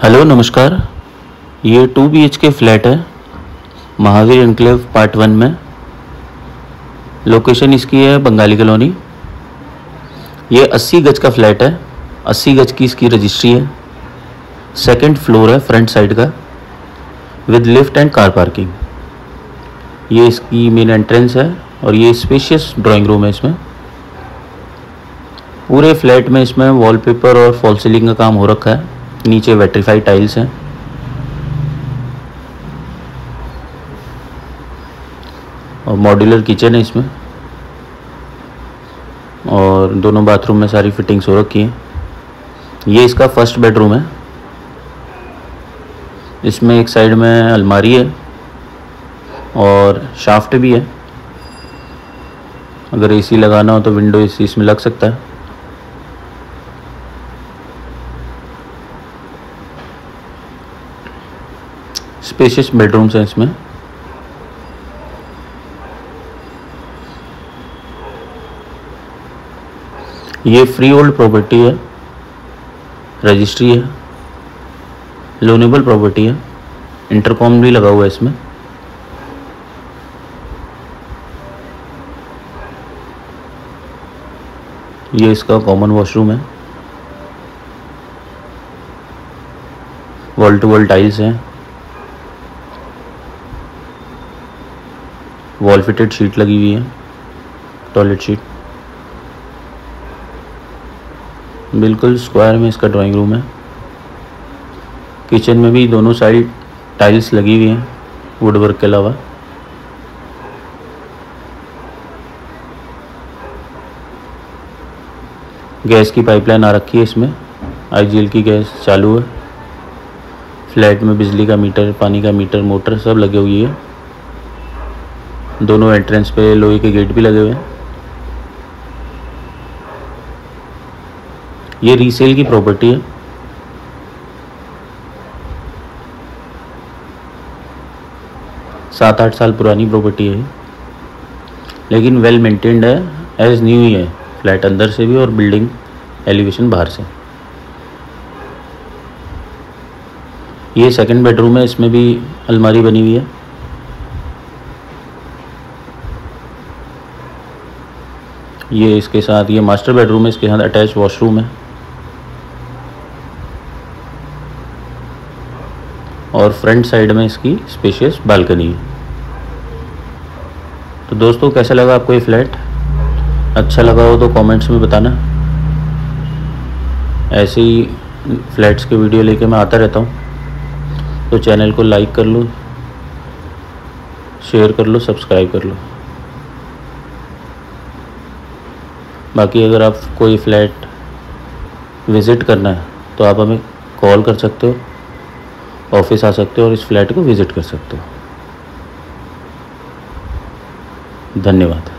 Hello नमस्कार। ये two B H K flat है, महावीर एनक्लेव पार्ट वन में। लोकेशन इसकी है बंगाली कॉलोनी। ये 80 गज का फ्लैट है 80 गज की इसकी रजिस्ट्री है। सेकंड फ्लोर है फ्रंट साइड का with lift and car parking ये इसकी मेन एंट्रेंस है और ये स्पेशियस ड्राइंग रूम है इसमें। पूरे फ्लैट में इसमें वॉलपेपर और फॉल सीलिंग का काम हो रखा है। नीचे वेट्रीफाइड टाइल्स हैं। और मॉड्यूलर किचन है इसमें। और दोनों बाथरूम में सारी फिटिंग्स हो रखी हैं। ये इसका फ़र्स्ट बेडरूम है। इसमें एक साइड में अलमारी है और शाफ्ट भी है। अगर एसी लगाना हो तो विंडो एसी इसमें लग सकता है। स्पेशियस बेडरूम्स हैं इसमें। ये फ्री होल्ड प्रॉपर्टी है रजिस्ट्री है लोनेबल प्रॉपर्टी है इंटरकॉम भी लगा हुआ है इसमें। ये इसका कॉमन वॉशरूम है। वॉल टू वॉल टाइल्स हैं। वॉल फिटेड शीट लगी हुई है टॉयलेट शीट बिल्कुल स्क्वायर में इसका ड्राइंग रूम है। किचन में भी दोनों साइड टाइल्स लगी हुई हैं वुड वर्क के अलावा। गैस की पाइपलाइन आ रखी है इसमें। आईजीएल की गैस चालू है। फ्लैट में बिजली का मीटर पानी का मीटर मोटर सब लगे हुई है। दोनों एंट्रेंस पे लोहे के गेट भी लगे हुए हैं। ये रीसेल की प्रॉपर्टी है। सात आठ साल पुरानी प्रॉपर्टी है लेकिन वेल मेंटेन्ड है एज न्यू ही है। फ्लैट अंदर से भी और बिल्डिंग एलिवेशन बाहर से। ये सेकंड बेडरूम है, इसमें भी अलमारी बनी हुई है। ये इसके साथ, ये मास्टर बेडरूम है, इसके साथ अटैच वॉशरूम है। और फ्रंट साइड में इसकी स्पेशियस बालकनी है। तो दोस्तों, कैसा लगा आपको ये फ्लैट अच्छा लगा हो तो कमेंट्स में बताना। ऐसे ही फ्लैट्स के वीडियो लेके मैं आता रहता हूँ। तो चैनल को लाइक कर लो शेयर कर लो सब्सक्राइब कर लो। बाकी अगर आप कोई फ्लैट विज़िट करना है तो आप हमें कॉल कर सकते हो, ऑफ़िस आ सकते हो और इस फ्लैट को विज़िट कर सकते हो। धन्यवाद।